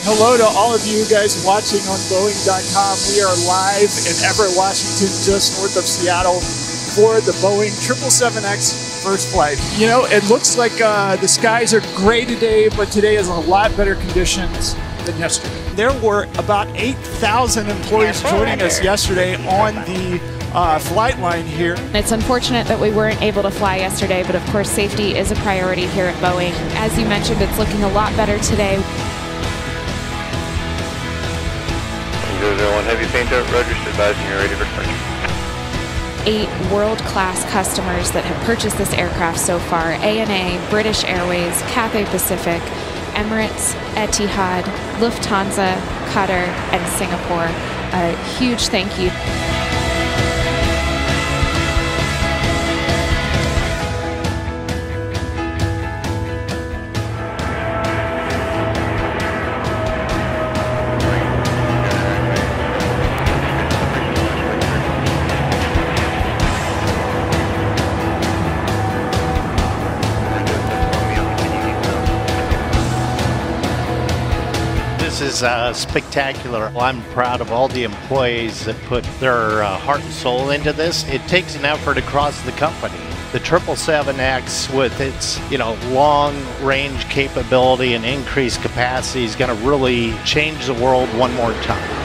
Hello to all of you guys watching on Boeing.com. We are live in Everett, Washington, just north of Seattle for the Boeing 777X first flight. You know, it looks like uh, the skies are gray today, but today is a lot better conditions than yesterday. There were about 8,000 employees joining us yesterday on the uh, flight line here. It's unfortunate that we weren't able to fly yesterday, but of course, safety is a priority here at Boeing. As you mentioned, it's looking a lot better today. Heavy Painter, Roger, advising you're ready for departure. Eight world-class customers that have purchased this aircraft so far, ANA, British Airways, Cathay Pacific, Emirates, Etihad, Lufthansa, Qatar, and Singapore. A huge thank you. This is uh, spectacular. I'm proud of all the employees that put their uh, heart and soul into this. It takes an effort across the company. The 777X, with its you know long range capability and increased capacity, is going to really change the world one more time.